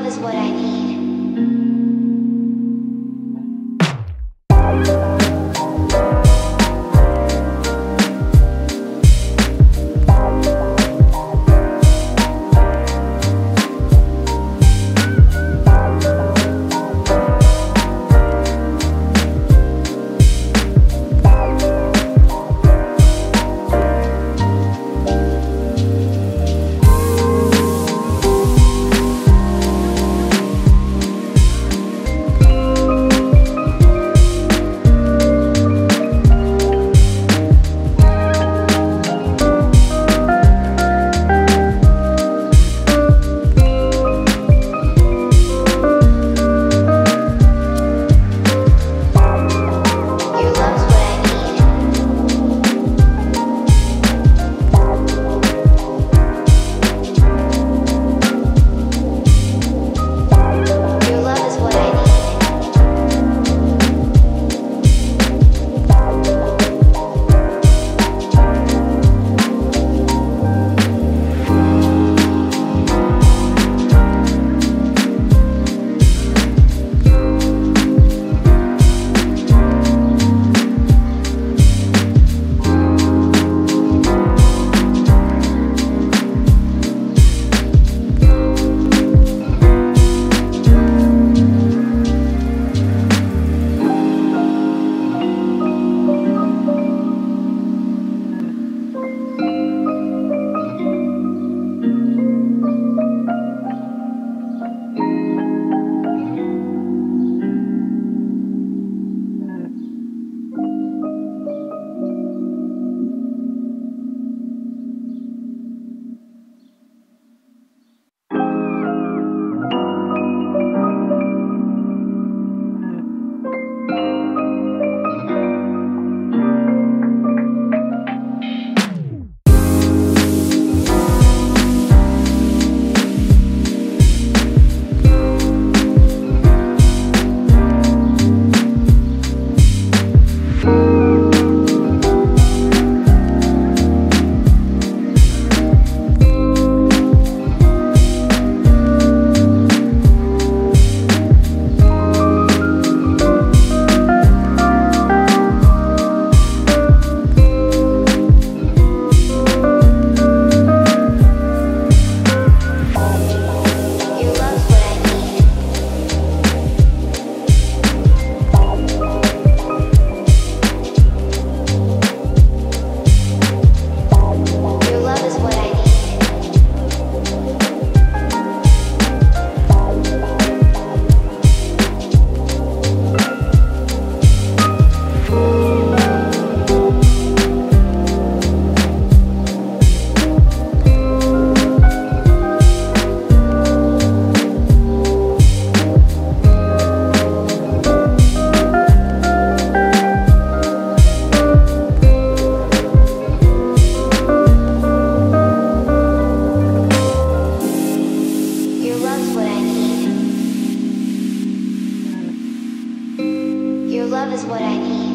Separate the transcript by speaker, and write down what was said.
Speaker 1: love is what I need. love is what I need.